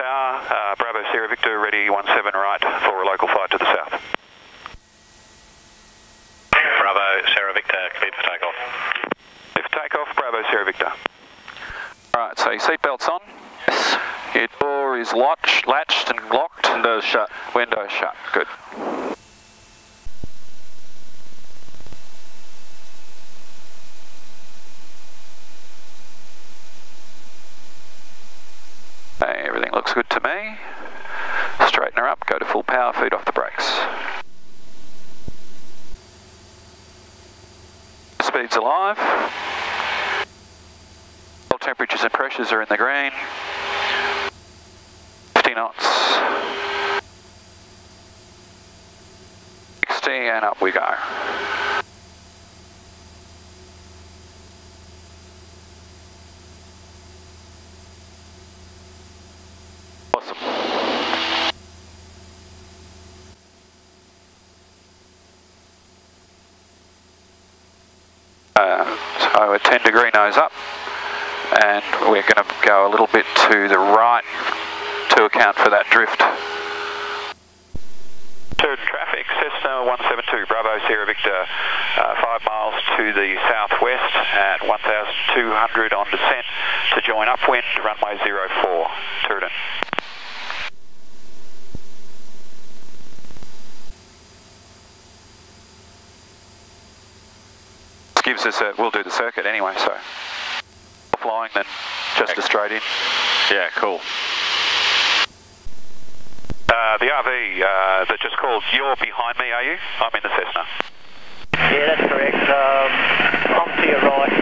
tower, uh, Bravo Sierra Victor, ready 17 right for a local flight to the south. Bravo, Sierra Victor, cleared for takeoff. Clear for takeoff, Bravo Sierra Victor. Alright, so your seatbelt's on. Yes. Your door is latched, latched and locked. Windows shut. Window shut. Good. Looks good to me. Straighten her up, go to full power, feed off the brakes. Speed's alive. All temperatures and pressures are in the green. 50 knots. 60 and up we go. Uh, so a 10 degree nose up and we're going to go a little bit to the right to account for that drift. Turn traffic, Cessna 172, Bravo Sierra Victor, uh, 5 miles to the southwest at 1,200 on descent to join upwind, runway 04, Tooradin. This gives us a, we'll do the circuit anyway, so flying then just a straight in. Yeah, cool. Uh, the RV uh, that just called, you're behind me, are you? I'm in the Cessna. Yeah, that's correct. Um, I'm to your right.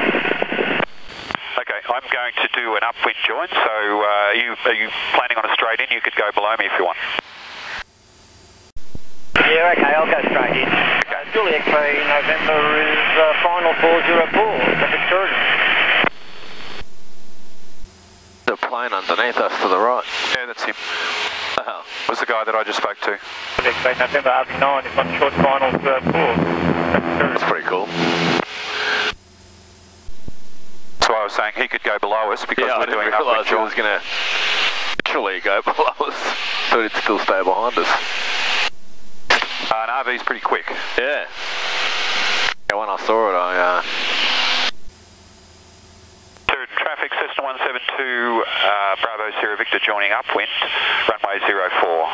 Okay, I'm going to do an upwind join, so uh, are, you, are you planning on a straight in? You could go below me if you want. Yeah, okay, I'll go straight in. Uh, Julie X-ray November is uh, final 404, traffic Jordan. The plane underneath us to the right. Yeah, that's him. Wow. Was the guy that I just spoke to. Julie X-ray November RV9 is on short final uh, 4. That's pretty cool. So I was saying he could go below us because yeah, we're didn't doing realise upwind it was going to literally go below us. Thought it'd still stay behind us. Pretty quick. Yeah. Yeah, when I saw it, I, uh, traffic, Cessna 172, uh, Bravo Sierra Victor joining upwind, runway 04,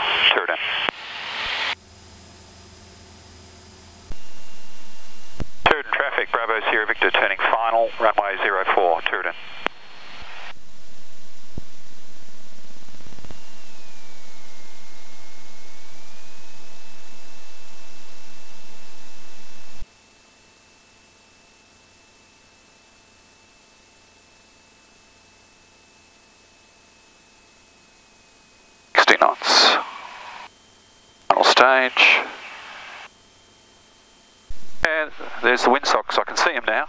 60 knots. Final stage. And there's the windsocks, I can see them now.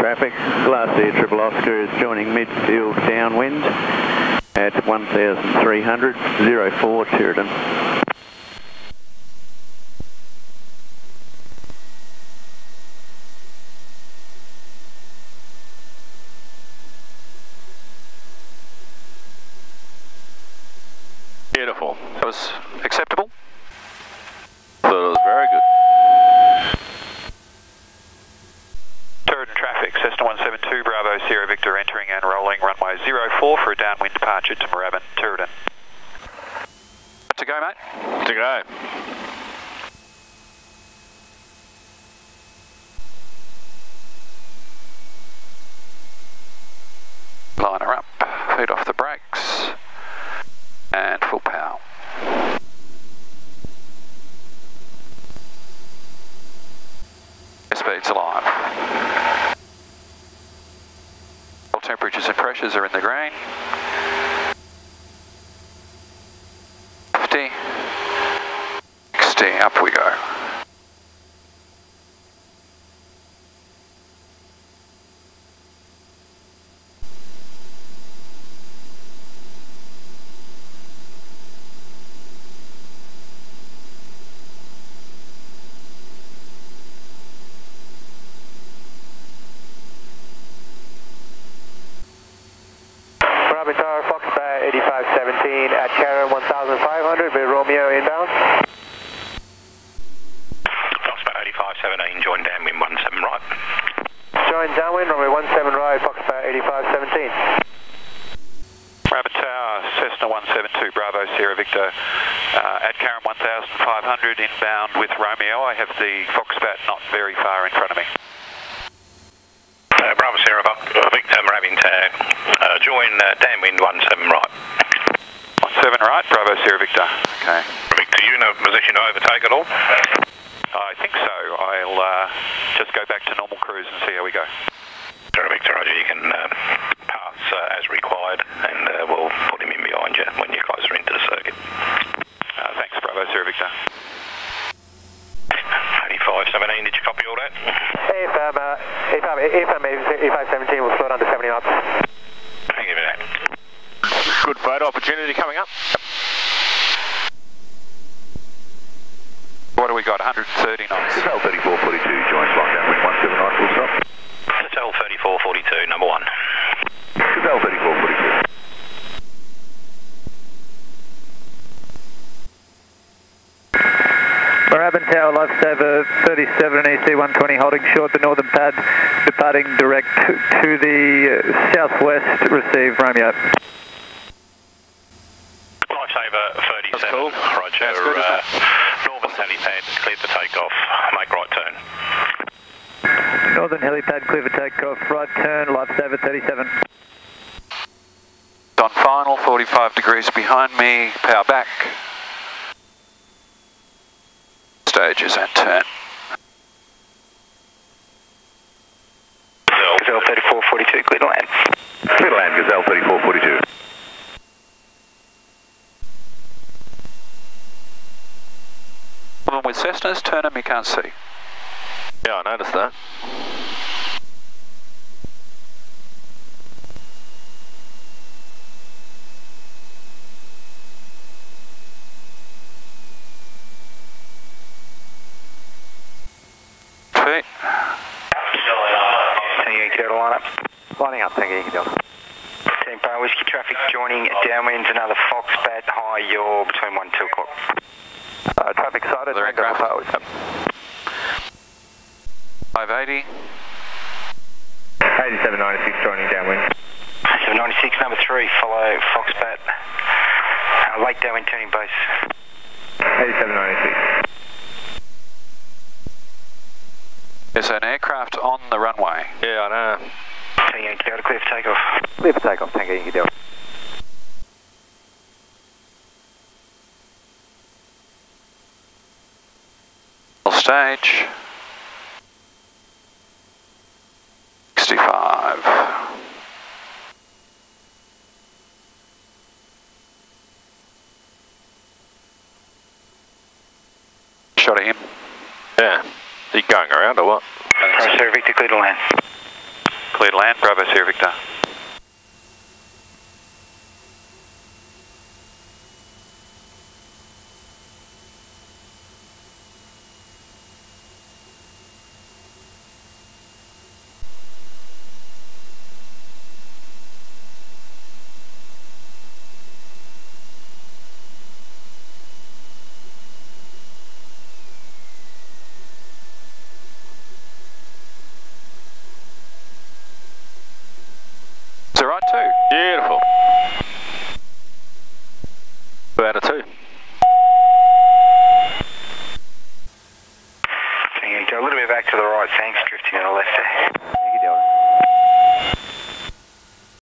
Traffic, Glasair Triple Oscar is joining midfield downwind at 1,300, 04 Sheridan. beautiful. That was acceptable. Thought it was very good. Tooradin traffic, Cessna 172, Bravo Sierra Victor entering and rolling runway 04 for a downwind departure to Moorabbin, Tooradin. To go, mate? To go. Line her up, feed off the brakes, and full power. Speed's alive. All temperatures and pressures are in the green. 50, 60, up we go. 8517 at Carrum 1500 with Romeo inbound. Foxbat 8517, join downwind 17 right. Join downwind, runway 17 right, Foxbat 8517. Rabbit Tower, Cessna 172, Bravo Sierra Victor, uh, at Carrum 1500 inbound with Romeo. I have the Foxbat not very far in front of me. Uh, Bravo Sierra Victor, Rabbit Tag, uh, join uh, downwind 17 right. 17 right, Bravo Sierra Victor. Okay. Victor, you in a position to overtake at all? I think so. I'll uh, just go back to normal cruise and see how we go. Sierra Victor, Roger, you can uh, pass uh, as required and uh, we'll put him in behind you when you're closer into the circuit. Uh, thanks, Bravo Sierra Victor. 8517, did you copy all that? AFM, uh, AFM, AFM 8517 will slow down to 70 knots. Thank you for that. Good photo opportunity coming up. What do we got? 130 knots. Gazelle 3442, join flight downwind 17 right, full stop. Hotel 3442, number one. Gazelle 3442. Moorabbin Tower, Lifesaver 37 EC 120 holding short the northern pad, departing direct to the uh, southwest, receive Romeo. Lifesaver 37, That's cool. Roger. That's good, uh, northern helipad, clear for takeoff, make right turn. Northern helipad, clear for takeoff, right turn, Lifesaver 37. On final, 45 degrees behind me, power back. Stages and turn. Gazelle 3442, clear to land. Clear to land, Gazelle 3442. Problem with Cessnas, turn them, you can't see. Yeah, I noticed that. Feet. Tango Carolina. Lining up, thank you, Delta. Team Power Whiskey traffic joining downwind, another Foxbat high, you're between 1 and 2 o'clock. Uh, traffic sighted, Other Tango aircraft? Powers. 580. 8796 joining downwind. 796, number 3, follow Foxbat. Uh, late downwind turning base. 8796. There's an aircraft on the runway. Yeah, I know. Tango Delta, clear for takeoff. Clear for takeoff, Tango Yankee Delta. Full stage. 65. Shot of him. Yeah. Are you going around or what? Bravo Sierra Victor, clear to land. Cleared land, Bravo Sierra Victor. Out of two.